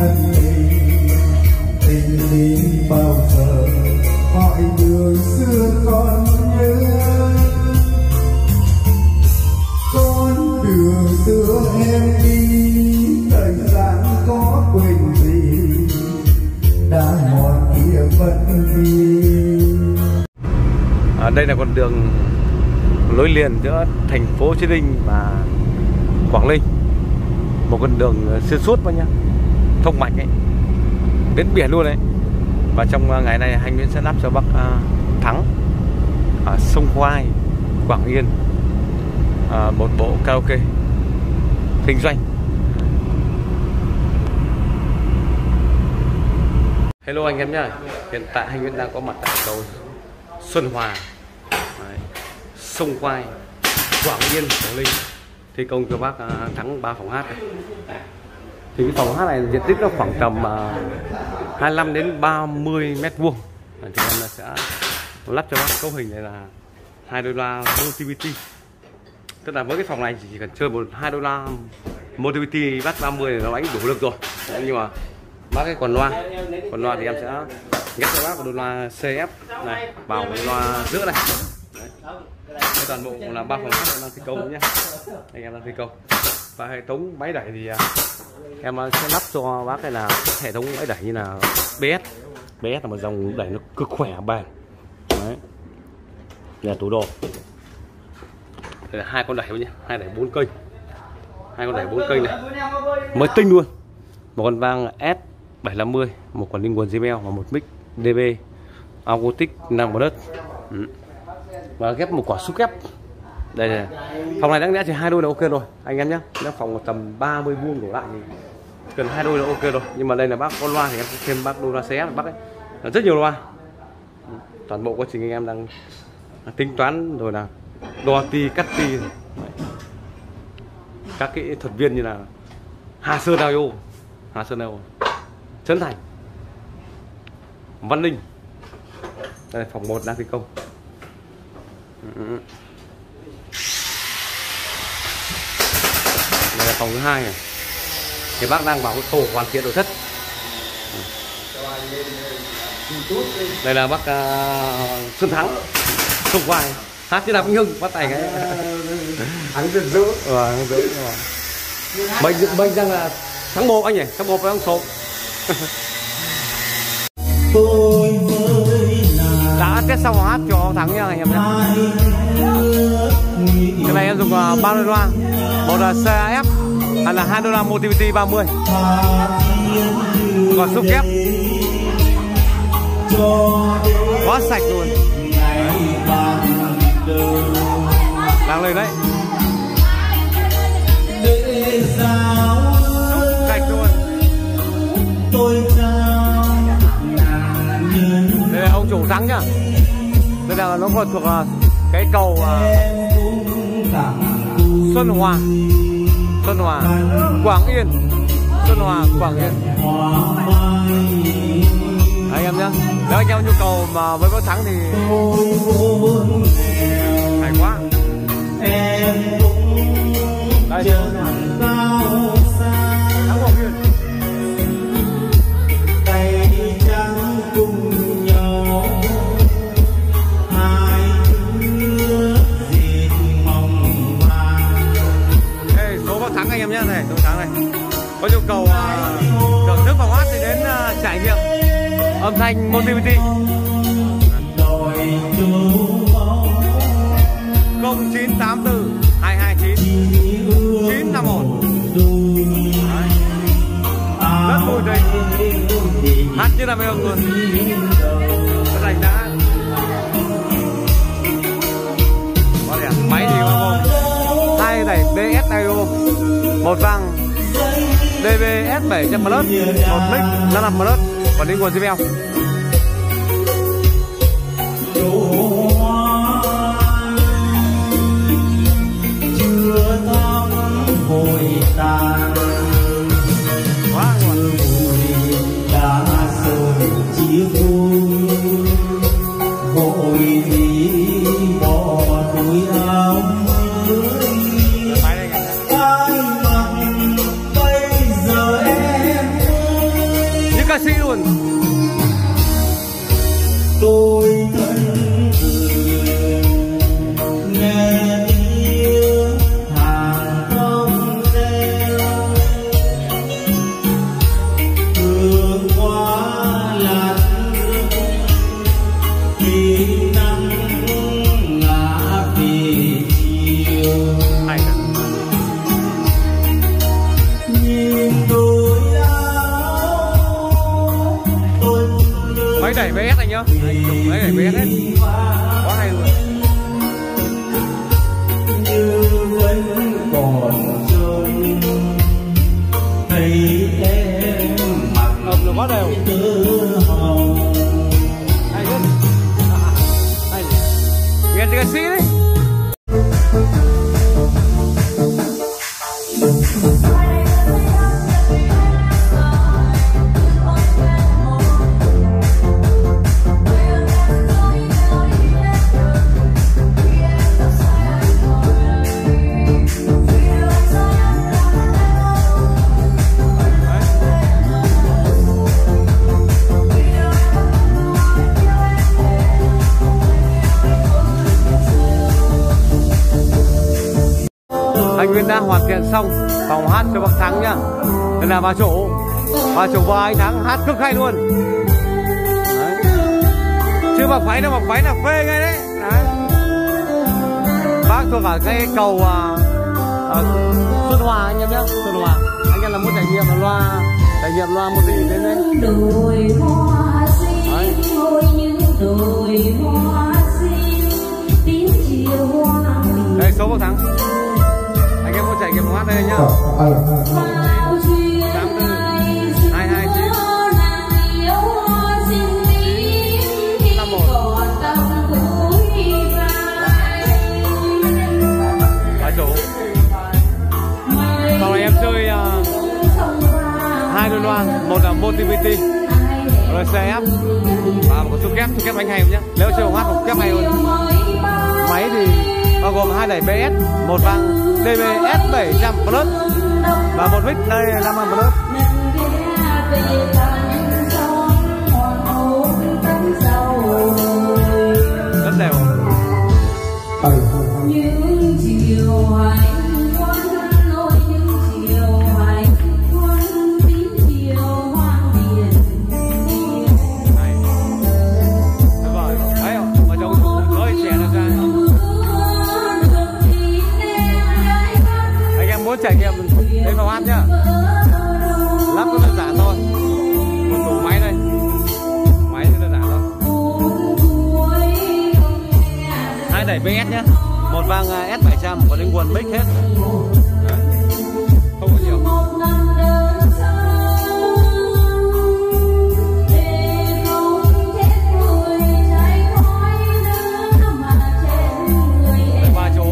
thân tình tình tình bao giờ mọi đường xưa con nhớ con đường xưa em đi thời gian có quên gì đã mòn kia vẫn đi à, đây là con đường lối liền giữa thành phố Chí Linh và Quảng Ninh một con đường xuyên suốt bao nhá thông mạch ấy đến biển luôn đấy và trong à, ngày này anh Nguyễn sẽ lắp cho bác à, Thắng ở sông Khoai Quảng Yên à, một bộ karaoke kinh doanh Hello anh em nhá hiện tại anh Nguyễn đang có mặt tại cầu Xuân Hòa Đấy. sông Khoai Quảng Yên Quảng Linh thi công cho bác à, Thắng ba phòng hát này thì cái phòng hát này diện tích nó khoảng tầm à, uh, 25 đến 30 mét vuông. Thì em sẽ lắp cho bác cấu hình này là hai đôi loa multivity. Tức là với cái phòng này chỉ cần chơi một hai đôi loa multivity bắt 30 là nó đánh đủ lực rồi. Đấy, nhưng mà bác cái còn loa. Còn loa thì em sẽ ghép cho bác một đôi loa CF này vào một loa giữa này. Đấy. Toàn bộ là ba phòng hát đang thi công nhé. Anh em đang thi công và hệ thống máy đẩy thì à, em à, sẽ lắp cho bác cái là hệ thống máy đẩy như là BS BS là một dòng đẩy nó cực khỏe, bền. Đấy. Đây là tủ đồ đây là hai con đẩy nhé. Hai đẩy bốn kênh. Hai con đẩy bốn kênh này. Mới tinh luôn. Một con vang S 750 một con linh quần JBL và một mic DB acoustic nằm đất ừ. và ghép một quả xúc ghép đây này. Phòng này đáng lẽ chỉ hai đôi là ok rồi anh em nhé. Nếu phòng tầm 30 vuông đổ lại thì cần hai đôi là ok rồi. Nhưng mà đây là bác con loa thì em sẽ thêm bác đôi loa xé bác ấy. Là rất nhiều loa. Toàn bộ quá trình anh em đang tính toán rồi là đo ti cắt ti. Các cái thuật viên như là Hà Sơn Audio Hà Sơn Audio Trấn Thành. Văn linh, đây là phòng 1 đang thi công. Phòng thứ hai này thì bác đang vào cái tổ hoàn thiện nội thất đây là bác uh, Xuân Thắng Sông Hoài hát như là Vĩnh Hưng bắt tay cái hắn rỡ Vâng, đúng rồi. Bệnh bệnh rằng là tháng 1 anh nhỉ? Tháng 1 với tháng số. Đã test xong hát cho ông Thắng nha anh em nhé. Cái này em dùng 3 đô la. Một là CAF à, là 2 đô la Motivity 30. Còn xúc kép quá sạch luôn. Đang lên đấy. Xúc sạch luôn. Đây là ông chủ Thắng nhá. Đây là nó còn thuộc à, cái cầu uh, Xuân Hòa Xuân Hòa Quảng Yên. Xuân Hòa Quảng Yên. Đấy, anh em nhé nếu anh em nhu cầu mà với võ thắng thì hay quá. Em cũng đây. Có nhu cầu à, thưởng thức phòng hát thì đến uh, trải nghiệm âm thanh Montivity không chín tám bốn hai hai chín chín năm một. Rất vui đây. Hát như là mấy ông luôn. Rất lành đã có đẹp máy thì có gồm hai đẩy BS một vàng DBS 700 Plus. Một mic 55 Plus. Và đi nguồn JBL nhá Đấy, dùng máy đẩy hết. Quá hay luôn. Như vẫn còn trông thấy em ngập nó quá đều. Hay nhất hay nghe sĩ đấy. Xong phòng hát cho bác Thắng nhá. Đây là bà chủ bà chủ và anh Thắng hát cực hay luôn. Đấy. chưa mặc váy đâu mặc váy là phê ngay đấy, đấy. bác thuộc ở cái cầu à, à, Xuân Hòa anh em nhé Xuân Hòa. Anh em là muốn trải nghiệm là loa trải nghiệm loa một tí đến đấy. đây số bác Thắng trải nghiệm hát đây nhá. Một. bà chủ. Mai sau này em chơi hai đôi loa một là motivity rồi CF và một số kép số kép anh hay nhá. Nếu chơi hát một kép hay hơn máy thì bao gồm hai đẩy BS một vang DBS 700 plus. Và một mic đây là 500 plus. Rất ghé về ừ. Đẩy BS nhá. Một vang à, S700 có đến nguồn mic hết. Không có nhiều. Chỗ.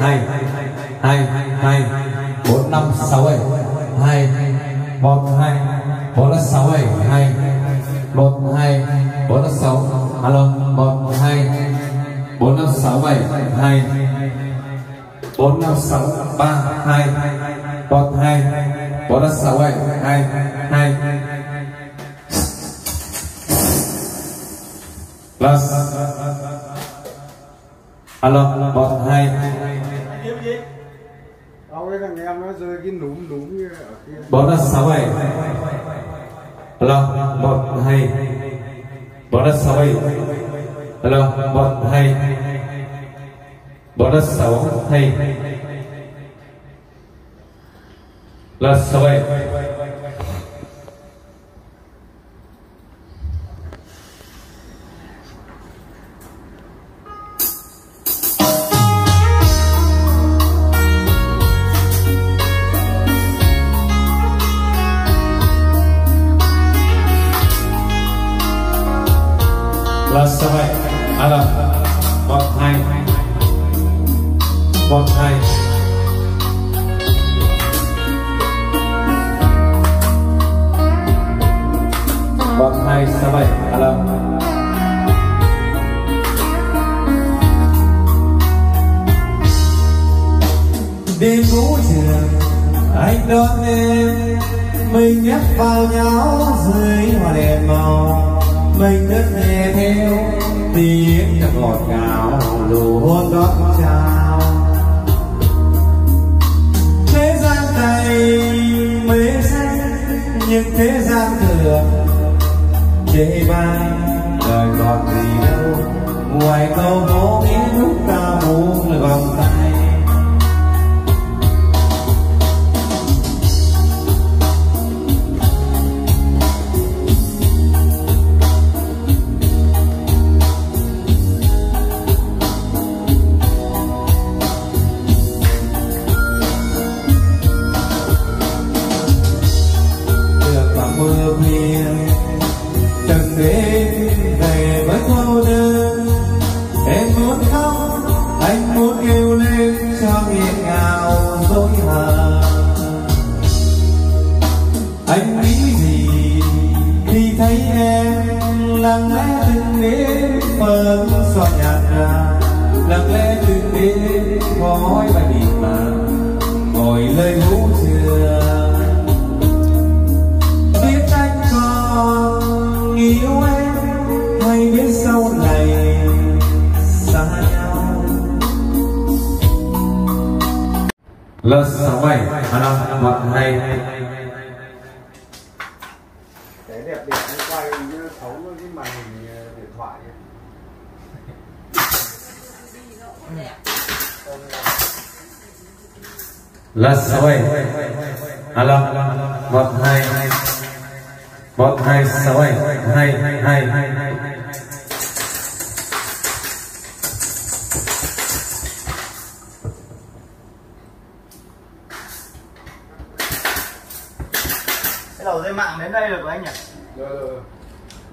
Hai hai hai bốn năm sáu bảy sáu ba hai một hai bốn là sáu bảy hai hai plus alo một hai Đâu bốn là sáu bảy alo một hai bốn là sáu bảy alo một hai bốn là sáu hai là sáu bảy là sáu bảy alo một hai. Một hai vâng hai sáu bảy alo. Đêm vũ trường anh đón em. Mình nhấp vào nhau dưới hoa đèn màu. Mình rất nghe theo tiếng nhạc ngọt ngào dù hôn đón chào. Thế gian này mê xanh nhưng thế gian thường chê bai đời còn gì đâu, ngoài câu vô nghĩa lúc ta muốn vòng tay từng đêm phần xót nhạt ra lặng lẽ từng đêm khói bay mịt màng ngồi lời hú trường biết anh còn yêu em hay biết sau này xa nhau L67 Hà Nội, quận 2 thoại đi. Lớp sáu bảy một hai. Một hai sáu. Bảy hai hai hai.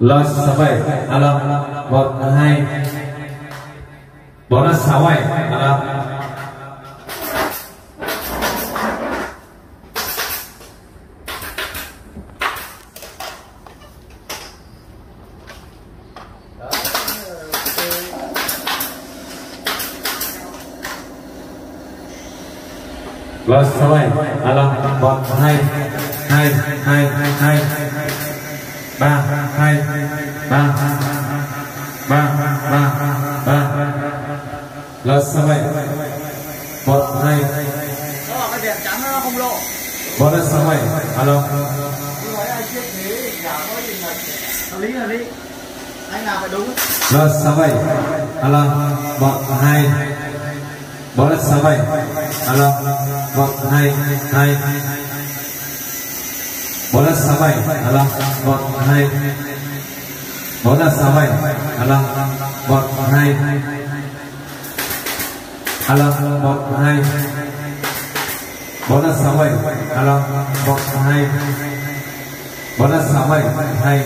Lớp sáu bảy. À, Alo, năm một hai. Bốn là sáu bảy. Alo, năm Lớp sáu bảy. Hà hai. Có gì là là lý là lý anh nào phải đúng? Lớp sáu bảy alo? Một hai bốn lớp sáu bảy alo? Một hai hai bốn lớp sáu bảy alo? Một hai bốn lớp sáu alo, một, hai. Alo, một, hai. bốn là sáu bảy. Alo, một, hai. bốn là sáu bảy. Hai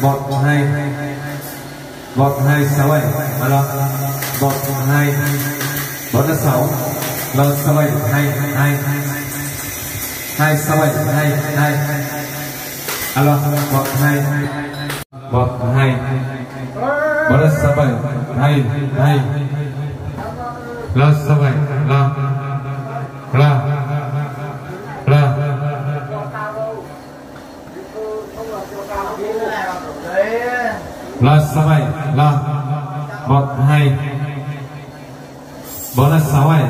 một hai. một, hai sáu bảy. Alo, một, hai. bốn là sáu. lo sáu bảy. Hai hai. hai sáu bảy. Hai hai. Alo, một, hai. Một, hai. Balas là sáu bảy hai hai lo sáu ai, la, la, la, đấy lo sáu bảy la, một hai. Bốn là sáu bảy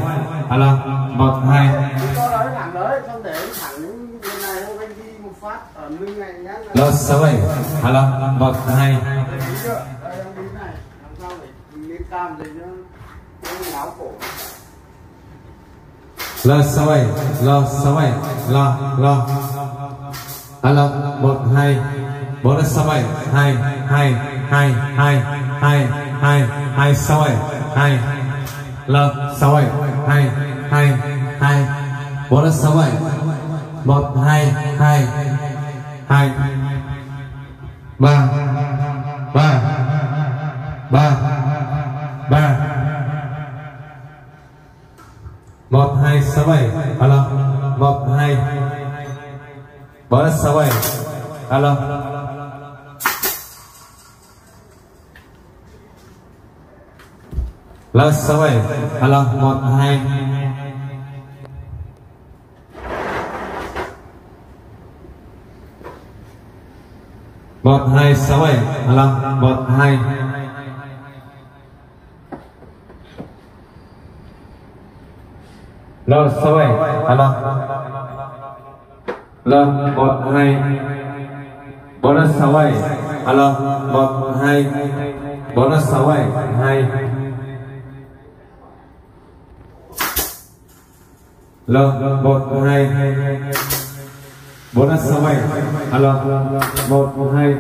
alo một hai. Cho đấy thẳng đấy để cam thì nó nó áo cổ lo sáu bảy lo sáu bảy lo lo. Alo, một, hai. Bốn là sáu bảy hai hai hai hai hai hai hai sáu bảy hai. Lo sáu bảy hai hai hai. Bốn là sáu bảy một, hai hai hai. Ba ba. Ba. Ba. sáu bảy. Alo. Một, hai. Bỏ là sáu bảy. Alo. Là sáu bảy. Alo. Một, hai. Một, hai, sáu bảy. Alo. Một, hai. Lo sáu bảy alo. Lo, một, hai. Bốn là sáu bảy alo. Một, hai. Bốn là sáu bảy hai. Lo, một, hai. Bốn là sáu bảy alo. Một, hai